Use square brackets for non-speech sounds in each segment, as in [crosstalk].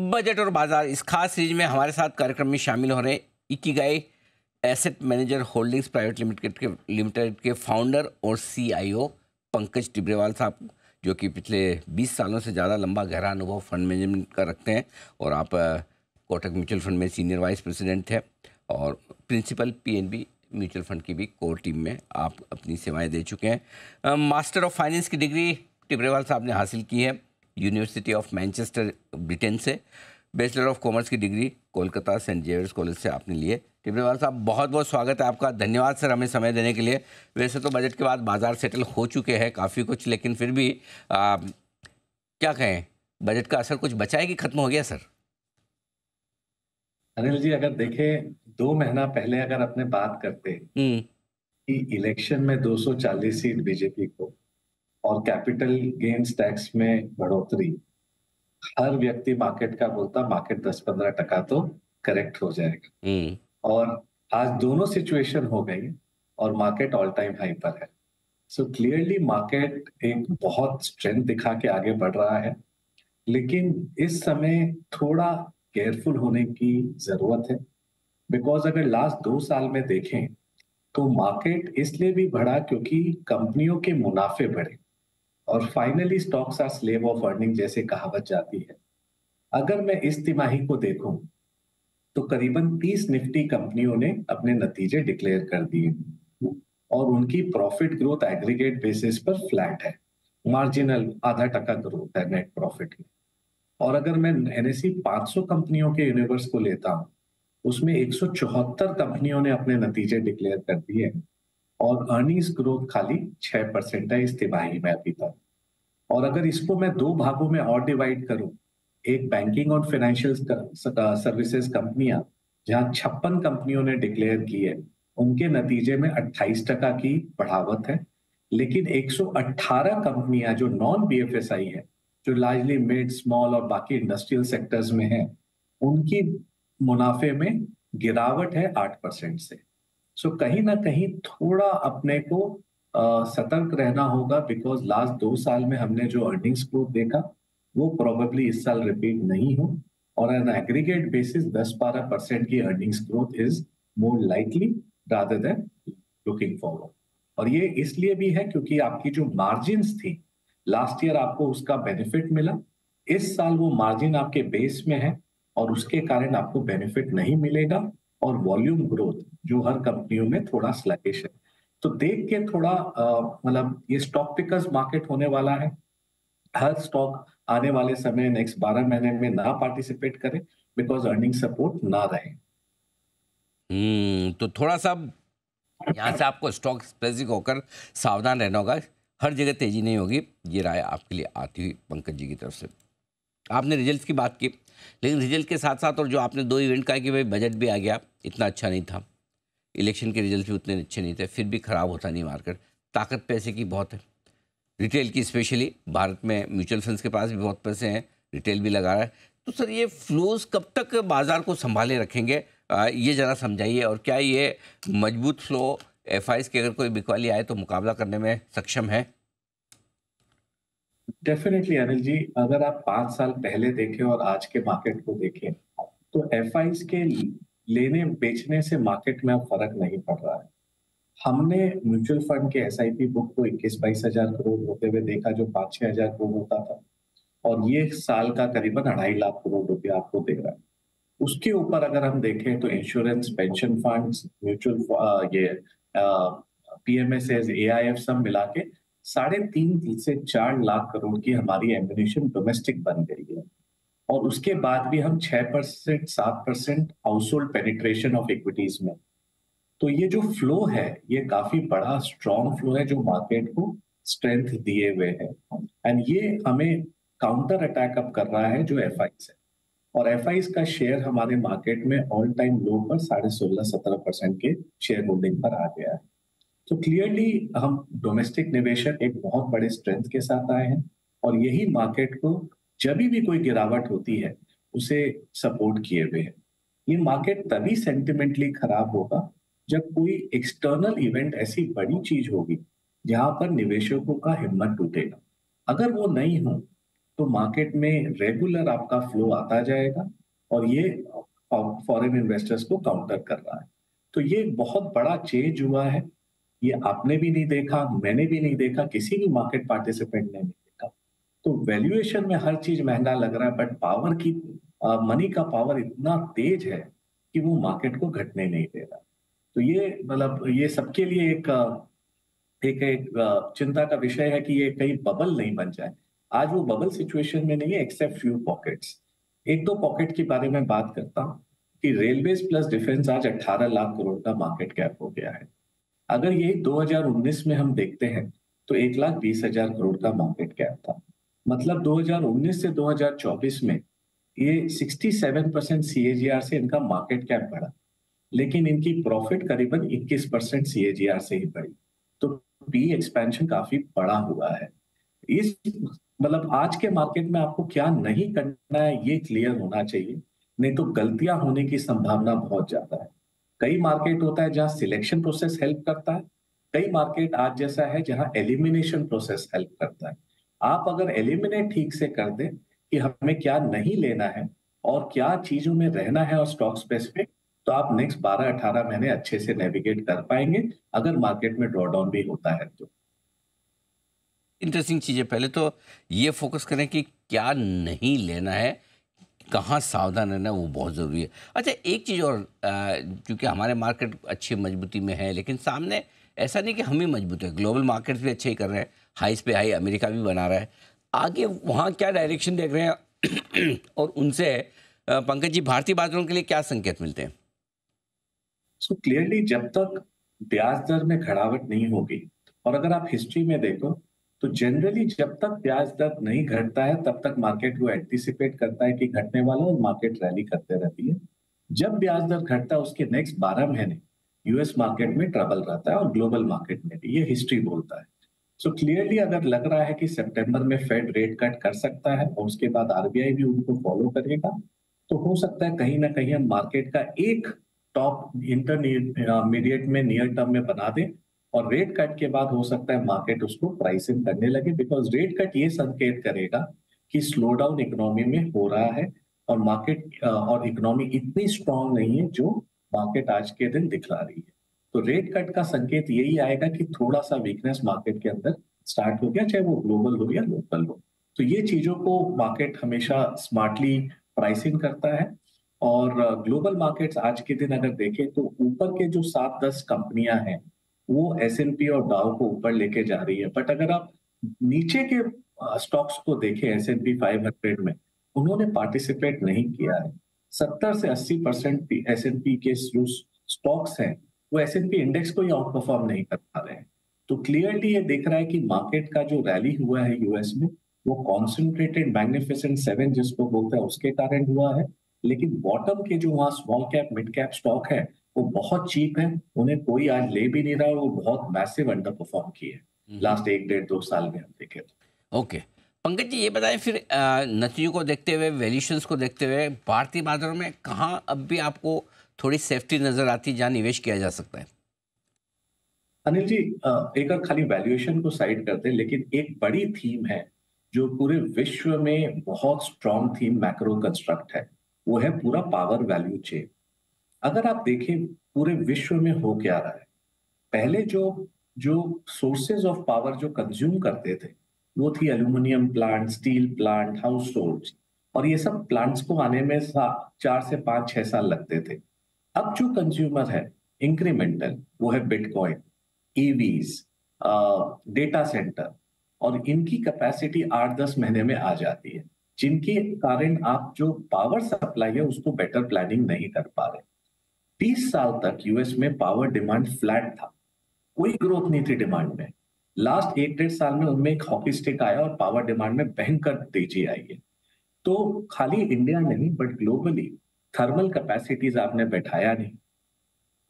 Budget और बाज़ार। इस खास सीरीज़ में हमारे साथ कार्यक्रम में शामिल हो रहे Ikigai asset manager holdings private limited के लिमिटेड के फाउंडर और सीईओ पंकज टिब्रेवाल साहब, जो कि पिछले 20 सालों से ज़्यादा लंबा गहरा अनुभव फंड मैनेजमेंट का रखते हैं और आप कोटक म्यूचुअल फंड में सीनियर वाइस प्रेसिडेंट है और प्रिंसिपल पीएनबी म्यूचुअल फंड की भी कोर टीम में आप अपनी सेवाएँ दे चुके हैं। मास्टर ऑफ़ फाइनेंस की डिग्री टिब्रेवाल साहब ने हासिल की है। यूनिवर्सिटी ऑफ़ मैनचेस्टर ब्रिटेन से। बैचलर ऑफ़ कॉमर्स की degree Kolkata Saint Xavier's College से आपने लिए टिब्रेवाल साहब बहुत बहुत स्वागत है आपका। धन्यवाद सर हमें समय देने के लिए। वैसे तो बजट के बाद बाज़ार सेटल हो चुके हैं काफ़ी कुछ लेकिन फिर भी आ, क्या कहें? बजट का असर कुछ बचा है कि खत्म हो गया सर? अनिल जी अगर देखें दो महीना पहले अगर अपने बात करते हम्म। कि इलेक्शन में 240 सीट बीजेपी को और कैपिटल गेन्स टैक्स में बढ़ोतरी। हर व्यक्ति मार्केट का बोलता मार्केट 10-15 टका तो करेक्ट हो जाएगा। हम्म। और आज दोनों सिचुएशन हो गई और मार्केट ऑल टाइम हाई पर है। सो क्लियरली मार्केट एक बहुत स्ट्रेंथ दिखा के आगे बढ़ रहा है। लेकिन इस समय थोड़ा केयरफुल होने की ज़रूरत है। बिकॉज़ अगर लास्ट दो साल में देखें तो मार्केट इसलिए भी बढ़ा क्योंकि कंपनियों के मुनाफे बढ़े। और finally stocks are slave of earning जैसे कहावत जाती है। अगर मैं इस तिमाही को देखूँ तो करीबन 30 निफ्टी कंपनियों ने अपने नतीजे डिक्लेयर कर दिए और उनकी प्रॉफिट ग्रोथ एग्रीगेट बेसिस पर फ्लैट है। मार्जिनल आधा टका ग्रोथ है नेट प्रॉफिट में। और अगर मैं एनएससी 500 कंपनियों के यूनिवर्स को लेता हूँ, उसमें एक सौ चौहत्तर कंपनियों ने अपने नतीजे डिक्लेयर कर दिए और अर्निंग्स ग्रोथ खाली छह परसेंट है इस तिमाही में अभी तक। और अगर इसको मैं दो भागों में और डिवाइड करूँ, एक बैंकिंग और फाइनेंशियल सर्विसेज़ कंपनियाँ, जहाँ छप्पन कंपनियों ने डिक्लेयर की है, उनके नतीजे में 28 टका की बढ़ावत है। लेकिन 118 कंपनियाँ जो नॉन बीएफएसआई है, जो लार्जली मिड स्मॉल और बाकी इंडस्ट्रियल सेक्टर्स में है, उनकी मुनाफे में गिरावट है आठ परसेंट से। सो कहीं ना कहीं थोड़ा अपने को सतर्क रहना होगा बिकॉज़ लास्ट दो साल में हमने जो अर्निंग्स ग्रोथ देखा, वो प्रोबेबली इस साल रिपीट नहीं हो। और एन एग्रीगेट बेसिस 10-12 परसेंट की earnings growth is more likely rather than looking forward और ये इसलिए भी है क्योंकि आपकी जो मार्जिन थी लास्ट ईयर आपको उसका बेनिफिट मिला। इस साल वो मार्जिन आपके बेस में है और उसके कारण आपको बेनिफिट नहीं मिलेगा। और वॉल्यूम ग्रोथ जो हर कंपनियों में थोड़ा स्लैकिश है। तो देख के थोड़ा मतलब ये स्टॉक पिकर्स मार्केट होने वाला है। हर स्टॉक आने वाले समय नेक्स्ट बारह महीने में ना पार्टिसिपेट करे बिकॉज़ अर्निंग सपोर्ट ना रहे। हम्म तो थोड़ा सा यहाँ से आपको स्टॉक स्पेसिफिक होकर सावधान रहना होगा। हर जगह तेज़ी नहीं होगी। ये राय आपके लिए आती हुई पंकज जी की तरफ़ से। आपने रिज़ल्ट की बात की लेकिन रिज़ल्ट के साथ साथ और जो आपने दो इवेंट कहा कि भाई बजट भी आ गया इतना अच्छा नहीं था। इलेक्शन के रिज़ल्ट भी उतने अच्छे नहीं थे फिर भी ख़राब होता नहीं मार्केट ताकत पैसे की बहुत है। रिटेल की स्पेशली भारत में म्यूचुअल फंड्स के पास भी बहुत पैसे हैं रिटेल भी लगा रहा है। तो सर ये फ्लोज कब तक बाज़ार को संभाले रखेंगे? आ, ये ज़रा समझाइए और क्या ये मज़बूत फ्लो एफ़ की अगर कोई बिकवाली आए तो मुकाबला करने में सक्षम है? डेफिनेटली अनिल जी, अगर आप पाँच साल पहले देखें और आज के मार्केट को देखें तो एफ़ के लेने बेचने से मार्केट में अब फ़र्क नहीं पड़ रहा है। हमने म्यूचुअल फंड के एसआईपी बुक को इक्कीस बाईस हज़ार करोड़ होते हुए देखा जो पाँच छह हज़ार करोड़ होता था। और ये साल का करीबन अढ़ाई लाख करोड़ रुपया आपको दे रहा है। उसके ऊपर अगर हम देखें तो इंश्योरेंस पेंशन फंड म्यूचुअल ये P PMS A I F सब मिला के साढ़े तीन से चार लाख करोड़ की हमारी एम्बिनेशन डोमेस्टिक बन गई है। और उसके बाद भी हम छह परसेंट सात percent household penetration of equities में। तो ये जो फ्लो है, ये काफ़ी बड़ा स्ट्रॉन्ग फ्लो है जो मार्केट को स्ट्रेंथ दिए हुए है। एंड ये हमें काउंटर अटैक अप कर रहा है जो एफ़ है। और एफ़ का शेयर हमारे मार्केट में ऑल टाइम लो पर साढ़े सोलह, सत्रह परसेंट के शेयर होल्डिंग पर आ गया है। तो क्लियरली हम डोमेस्टिक निवेशक एक बहुत बड़े स्ट्रेंथ के साथ आए हैं और यही मार्केट को जब भी कोई गिरावट होती है, उसे सपोर्ट किए हुए है। ये मार्केट तभी सेंटिमेंटली खराब होगा जब कोई एक्सटर्नल इवेंट ऐसी बड़ी चीज़ होगी, जहाँ पर निवेशकों का हिम्मत टूटेगा। अगर वो नहीं हो तो मार्केट में रेगुलर आपका फ्लो आता जाएगा और ये फॉरेन इन्वेस्टर्स को काउंटर कर रहा है। तो ये बहुत बड़ा चेंज हुआ है। ये आपने भी नहीं देखा, मैंने भी नहीं देखा, किसी भी मार्केट पार्टिसिपेंट ने नहीं देखा। तो वैल्यूएशन में हर चीज़ महँगा लग रहा है बट पावर की मनी का पावर इतना तेज है कि वो मार्केट को घटने नहीं दे रहा। तो ये मतलब ये सबके लिए एक एक एक चिंता का विषय है कि ये कहीं बबल नहीं बन जाए। आज वो बबल सिचुएशन में नहीं है एक्सेप्ट फ्यू पॉकेट्स एक दो पॉकेट के बारे में बात करता हूँ कि रेलवे प्लस डिफेंस आज 18 लाख करोड़ का मार्केट कैप हो गया है। अगर ये 2019 में हम देखते हैं तो एक लाख बीस हज़ार करोड़ का मार्केट कैप था। मतलब 2019 से 2024 में ये 67 परसेंट सी से इनका मार्केट कैप बढ़ा। लेकिन इनकी प्रॉफिट करीबन 21 परसेंट सी से ही बढ़ी। तो पी एक्सपेंशन काफ़ी बड़ा हुआ है। इस मतलब आज के मार्केट में आपको क्या नहीं करना है, ये क्लियर होना चाहिए। नहीं तो गलतियाँ होने की संभावना बहुत ज़्यादा है। कई मार्केट होता है जहाँ सिलेक्शन प्रोसेस हेल्प करता है, कई मार्केट आज जैसा है जहाँ एलिमिनेशन प्रोसेस हेल्प करता है। आप अगर एलिमिनेट ठीक से कर दें कि हमें क्या नहीं लेना है और क्या चीज़ों में रहना है और स्टॉक स्पेसिफिक तो आप नेक्स्ट 12-18 महीने अच्छे से नेविगेट कर पाएँगे, अगर मार्केट में ड्रॉडाउन भी होता है तो। इंटरेस्टिंग चीज़। है पहले तो ये फोकस करें कि क्या नहीं लेना है। कहाँ सावधान रहना वो बहुत ज़रूरी है। अच्छा एक चीज़ और क्योंकि हमारे मार्केट अच्छी मजबूती में है लेकिन सामने ऐसा नहीं कि हम ही मज़बूत है। ग्लोबल मार्केट्स भी अच्छे ही कर रहे हैं हाइस पे हाई अमेरिका भी बना रहा है। आगे वहाँ क्या डायरेक्शन देख रहे हैं? [clears throat] और उनसे पंकज जी भारतीय बाजारों के लिए क्या संकेत मिलते हैं? सो so, क्लियरली जब तक ब्याज दर में खड़ावट नहीं होगी और अगर आप हिस्ट्री में देखो तो जनरली जब तक ब्याज दर नहीं घटता है तब तक मार्केट को एंटिसिपेट करता है कि घटने वाला और मार्केट रैली करते रहती है। जब ब्याज दर घटता है उसके नेक्स्ट बारह महीने यूएस मार्केट में ट्रबल रहता है और ग्लोबल मार्केट में भी ये हिस्ट्री बोलता है। सो so, क्लियरली अगर लग रहा है कि सितंबर में फेड रेट कट कर सकता है और उसके बाद आरबीआई भी उनको फॉलो करेगा तो हो सकता है कहीं ना कहीं हम मार्केट का एक टॉप इंटरमीडिएट में नियर टर्म में बना दें। और रेट कट के बाद हो सकता है मार्केट उसको प्राइसिंग करने लगे बिकॉज़ रेट कट ये संकेत करेगा कि स्लो डाउन इकोनॉमी में हो रहा है और मार्केट और इकोनॉमी इतनी स्ट्रांग नहीं है जो मार्केट आज के दिन दिखला रही है। तो रेट कट का संकेत यही आएगा कि थोड़ा सा वीकनेस मार्केट के अंदर स्टार्ट हो गया, चाहे वो ग्लोबल हो या लोकल हो। तो ये चीज़ों को मार्केट हमेशा स्मार्टली प्राइसिंग करता है और ग्लोबल मार्केट्स आज के दिन अगर देखें तो ऊपर के जो सात दस कंपनियाँ हैं वो एस और डाउ को ऊपर लेके जा रही है। बट अगर आप नीचे के स्टॉक्स को देखें S and P five hundred में, उन्होंने पार्टिसिपेट नहीं किया है। सत्तर से अस्सी परसेंट एस एन पी के जो स्टॉक्स हैं, वो एस एन पी इंडेक्स को ही आउट परफॉर्म नहीं कर पा रहे हैं। तो क्लियरली ये देख रहा है कि मार्केट का जो रैली हुआ है यूएस में, वो कॉन्सेंट्रेटेड मैग्निफिसेंट सेवन जिसको बोलते हैं, उसके कारण हुआ है। लेकिन बॉटम के जो वहाँ small cap mid cap stock है वो बहुत चीप है उन्हें कोई आज ले भी नहीं रहा वो बहुत मैसिव अंडर परफॉर्म किए लास्ट एक डेढ़ दो साल में हम देखे तो। ओके पंकज जी ये बताएँ फिर नतीजों को देखते हुए वैल्यूशंस को देखते हुए भारतीय बाजारों में कहाँ अब भी आपको थोड़ी सेफ्टी नज़र आती जहाँ निवेश किया जा सकता है? अनिल जी एक और खाली वैल्यूएशन को साइड करते हैं लेकिन एक बड़ी थीम है जो पूरे विश्व में बहुत स्ट्रॉन्ग थीम मैक्रो कंस्ट्रक्ट है वो है पूरा पावर वैल्यू चेन अगर आप देखें, पूरे विश्व में हो क्या रहा है? पहले जो जो सोर्सेज ऑफ़ पावर जो कंज्यूम करते थे, वो थी aluminium plant steel plant household और ये सब प्लांट्स को आने में चार से पाँच, छह साल लगते थे। अब जो कंज्यूमर है इंक्रीमेंटल वो है बिटकॉइन ईवीज डेटा सेंटर और इनकी कैपेसिटी आठ दस महीने में आ जाती है। जिनके कारण आप जो पावर सप्लाई है, उसको बेटर प्लानिंग नहीं कर पा रहे। तीस साल तक यूएस में पावर डिमांड फ्लैट था। कोई ग्रोथ नहीं थी डिमांड में। लास्ट एक डेढ़ साल में उनमें एक हॉकी स्टिक आया और पावर डिमांड में भयंकर तेज़ी आई है। तो खाली इंडिया नहीं बट ग्लोबली थर्मल कैपेसिटीज आपने बैठाया नहीं।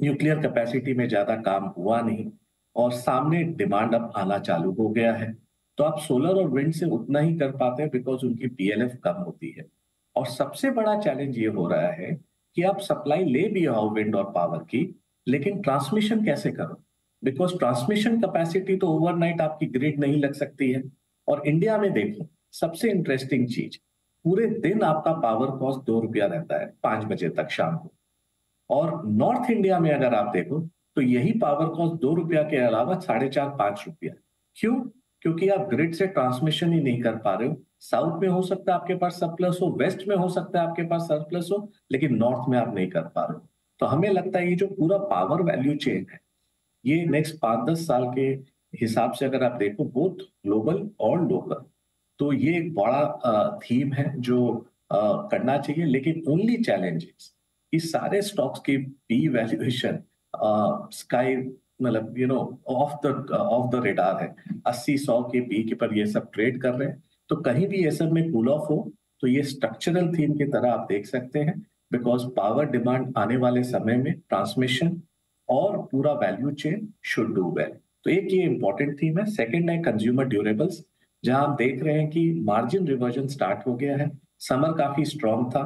न्यूक्लियर कैपेसिटी में ज़्यादा काम हुआ नहीं और सामने डिमांड अब आना चालू हो गया है। तो आप सोलर और विंड से उतना ही कर पाते हैं बिकॉज़ उनकी पीएलएफ कम होती है। और सबसे बड़ा चैलेंज ये हो रहा है कि आप सप्लाई ले भी आओ विंड और पावर की, लेकिन ट्रांसमिशन कैसे करो? बिकॉज़ ट्रांसमिशन कैपेसिटी तो ओवरनाइट आपकी ग्रिड नहीं लग सकती है। और इंडिया में देखो, सबसे इंटरेस्टिंग चीज़, पूरे दिन आपका पावर कॉस्ट दो रुपया रहता है, पाँच बजे तक शाम को। और नॉर्थ इंडिया में अगर आप देखो तो यही पावर कॉस्ट दो रुपया के अलावा साढ़े चार, पाँच रुपया। क्यों? क्योंकि आप ग्रिड से ट्रांसमिशन ही नहीं कर पा रहे हो। साउथ में हो सकता है आपके पास सरप्लस हो वेस्ट में हो सकता है आपके पास सरप्लस हो, लेकिन नॉर्थ में आप नहीं कर पा रहे हो। तो हमें लगता है ये जो पूरा पावर वैल्यू चेन है, ये नेक्स्ट पाँच दस साल के हिसाब से अगर आप देखो बोथ ग्लोबल और लोकल तो ये एक बड़ा थीम है जो करना चाहिए। लेकिन ओनली चैलेंजेस इस सारे स्टॉक्स की पी वैल्यूएशन स्काई मतलब you know off the off the radar है। अस्सी, सौ के पी के पर ये सब ट्रेड कर रहे हैं। तो कहीं भी ये सब में कूल ऑफ़ हो तो ये स्ट्रक्चरल थीम की तरह आप देख सकते हैं बिकॉज़ पावर डिमांड आने वाले समय में ट्रांसमिशन और पूरा value chain should do well तो एक ये इंपॉर्टेंट थीम है। सेकेंड है कंज्यूमर ड्यूरेबल्स जहाँ आप देख रहे हैं कि मार्जिन रिवर्जन स्टार्ट हो गया है। समर काफ़ी स्ट्रांग था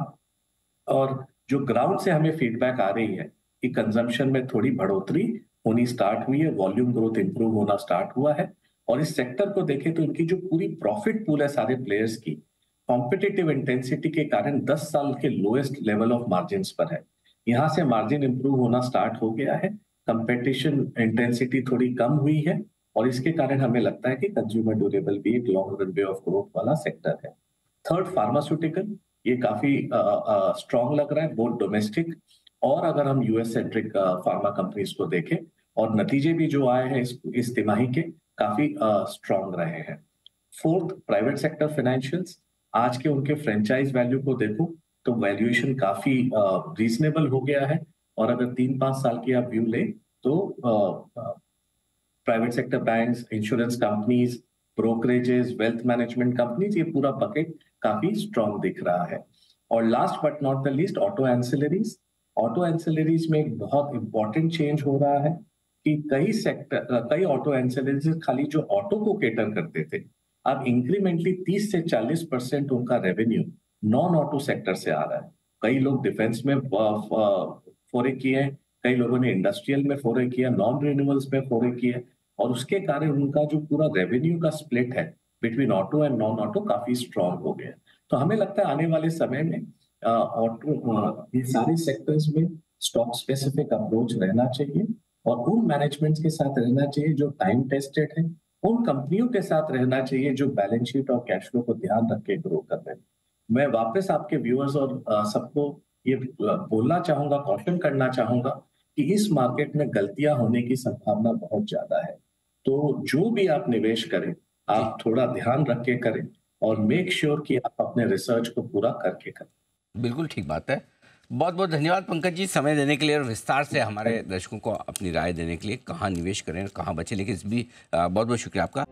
और जो ग्राउंड से हमें फीडबैक आ रही है कि कंजम्पशन में थोड़ी बढ़ोतरी होनी स्टार्ट हुई है वॉल्यूम ग्रोथ इंप्रूव होना स्टार्ट हुआ है और इस सेक्टर को देखें तो इनकी जो पूरी प्रॉफिट पूल है सारे प्लेयर्स की कॉम्पिटेटिव इंटेंसिटी के कारण 10 साल के लोएस्ट लेवल ऑफ़ मार्जिन पर है। यहाँ से मार्जिन इंप्रूव होना स्टार्ट हो गया है कंपटीशन इंटेंसिटी थोड़ी कम हुई है और इसके कारण हमें लगता है कि कंज्यूमर ड्यूरेबल भी एक long run way of growth वाला सेक्टर है। थर्ड फार्मास्यूटिकल ये काफ़ी स्ट्रॉन्ग लग रहा है बोथ डोमेस्टिक और अगर हम यूएस सेंट्रिक फार्मा कंपनीज़ को देखें और नतीजे भी जो आए हैं इस, इस तिमाही के काफ़ी स्ट्रॉन्ग रहे हैं। फोर्थ प्राइवेट सेक्टर फाइनेंशियल्स आज के उनके फ्रेंचाइज वैल्यू को देखो तो वैल्यूएशन काफ़ी रीजनेबल हो गया है। और अगर तीन पाँच साल की आप व्यू ले तो private sector banks insurance companies brokerages wealth management companies ये पूरा बकेट काफ़ी स्ट्रॉन्ग दिख रहा है। और last but not the least auto ancillaries auto ancillaries में एक बहुत इंपॉर्टेंट चेंज हो रहा है। कि कई सेक्टर कई ऑटो एंसिलरीज खाली जो ऑटो को केटर करते थे, अब इंक्रीमेंटली 30 से 40 परसेंट उनका रेवेन्यू नॉन ऑटो सेक्टर से आ रहा है। कई लोग डिफेंस में फोरे किए हैं, कई लोगों ने इंडस्ट्रियल में फोरे किया नॉन रिन्यूअल्स में फोरे किए, और उसके कारण उनका जो पूरा रेवेन्यू का स्प्लिट है between auto and non auto काफ़ी स्ट्रांग हो गया तो हमें लगता है आने वाले समय में ऑटो ये सारे सेक्टर्स में स्टॉक स्पेसिफिक अप्रोच रहना चाहिए। और उन मैनेजमेंट के साथ रहना चाहिए जो टाइम टेस्टेड है, उन कंपनियों के साथ रहना चाहिए जो बैलेंस शीट और कैश फ्लो को ध्यान रख के ग्रो कर रहे हैं। मैं वापस आपके व्यूअर्स और सबको ये बोलना चाहूँगा कॉशन करना चाहूँगा कि इस मार्केट में गलतियाँ होने की संभावना बहुत ज़्यादा है। तो जो भी आप निवेश करें, आप थोड़ा ध्यान रख के करें और मेक श्योर sure कि आप अपने रिसर्च को पूरा करके करें। बिल्कुल ठीक बात है। बहुत बहुत धन्यवाद पंकज जी समय देने के लिए और विस्तार से हमारे दर्शकों को अपनी राय देने के लिए कहाँ निवेश करें कहाँ बचे। लेकिन इस भी बहुत बहुत शुक्रिया आपका।